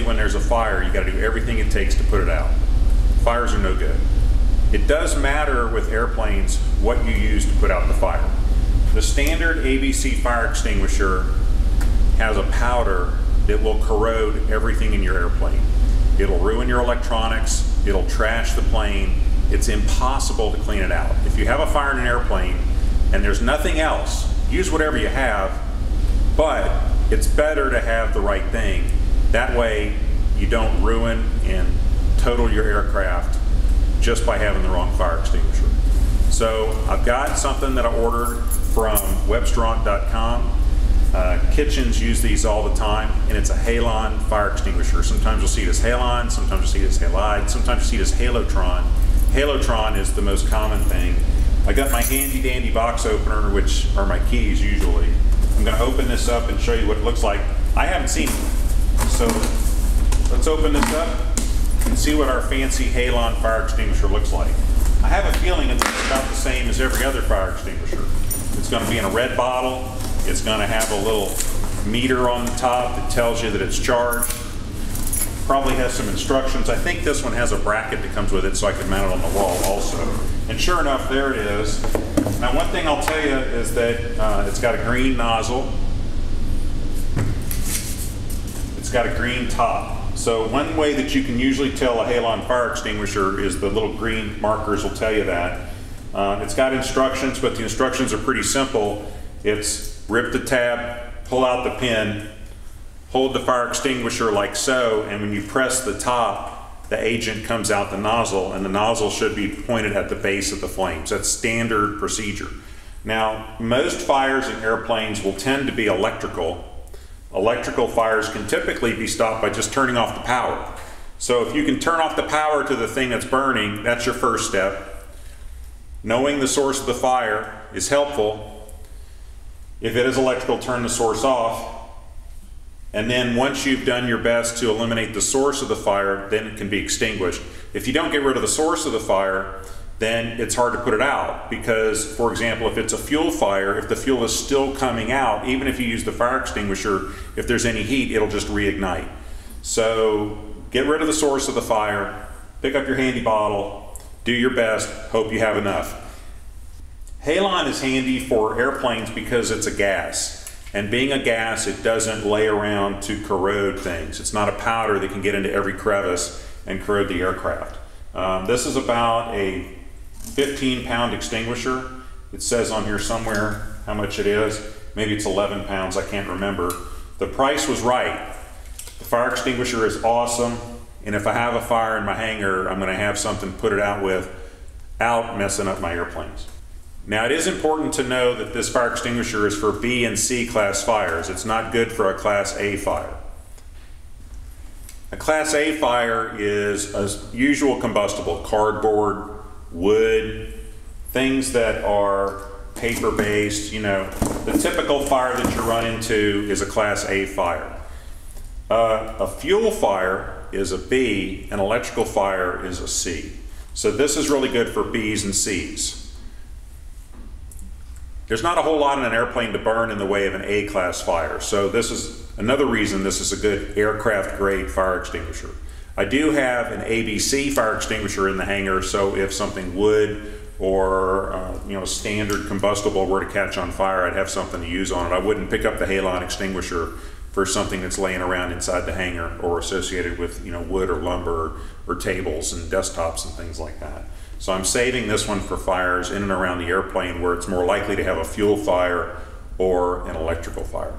when there's a fire, you got to do everything it takes to put it out. Fires are no good. It does matter with airplanes what you use to put out the fire. The standard ABC fire extinguisher has a powder that will corrode everything in your airplane. It'll ruin your electronics, it'll trash the plane. It's impossible to clean it out. If you have a fire in an airplane and there's nothing else, use whatever you have, but it's better to have the right thing. That way you don't ruin and total your aircraft just by having the wrong fire extinguisher. So I've got something that I ordered from Webstaurant.com. Uh, kitchens use these all the time, and it's a halon fire extinguisher. Sometimes you'll see it as halon, sometimes you'll see it as halide, sometimes you'll see it as halotron. Halotron is the most common thing. I got my handy dandy box opener, which are my keys usually. I'm going to open this up and show you what it looks like. I haven't seen. So let's open this up and see what our fancy halon fire extinguisher looks like. I have a feeling it's about the same as every other fire extinguisher. It's going to be in a red bottle. It's going to have a little meter on the top that tells you that it's charged. Probably has some instructions. I think this one has a bracket that comes with it so I can mount it on the wall also. And sure enough, there it is. Now one thing I'll tell you is that uh, it's got a green nozzle. It's got a green top. So one way that you can usually tell a halon fire extinguisher is the little green markers will tell you that. Uh, it's got instructions, but the instructions are pretty simple. It's rip the tab, pull out the pin, hold the fire extinguisher like so, and when you press the top, the agent comes out the nozzle, and the nozzle should be pointed at the base of the flames. That's standard procedure. Now, most fires in airplanes will tend to be electrical. Electrical fires can typically be stopped by just turning off the power. So if you can turn off the power to the thing that's burning, that's your first step. Knowing the source of the fire is helpful, if it is electrical, turn the source off. And then once you've done your best to eliminate the source of the fire, then it can be extinguished. If you don't get rid of the source of the fire, then it's hard to put it out because, for example, if it's a fuel fire, if the fuel is still coming out, even if you use the fire extinguisher, if there's any heat, it'll just reignite. So get rid of the source of the fire, pick up your handy bottle, do your best, hope you have enough. Halon is handy for airplanes because it's a gas. And being a gas, it doesn't lay around to corrode things. It's not a powder that can get into every crevice and corrode the aircraft. Um, this is about a 15 pound extinguisher. It says on here somewhere how much it is. Maybe it's 11 pounds, I can't remember. The price was right. The fire extinguisher is awesome. And if I have a fire in my hangar, I'm gonna have something to put it out with out messing up my airplanes. Now it is important to know that this fire extinguisher is for B and C class fires. It's not good for a class A fire. A class A fire is a usual combustible, cardboard, wood, things that are paper based, you know. The typical fire that you run into is a class A fire. Uh, a fuel fire is a B, an electrical fire is a C. So this is really good for Bs and Cs. There's not a whole lot in an airplane to burn in the way of an A-class fire, so this is another reason this is a good aircraft grade fire extinguisher. I do have an ABC fire extinguisher in the hangar, so if something would or uh, you know standard combustible were to catch on fire, I'd have something to use on it. I wouldn't pick up the halon extinguisher for something that's laying around inside the hangar or associated with you know wood or lumber or, or tables and desktops and things like that. So I'm saving this one for fires in and around the airplane where it's more likely to have a fuel fire or an electrical fire.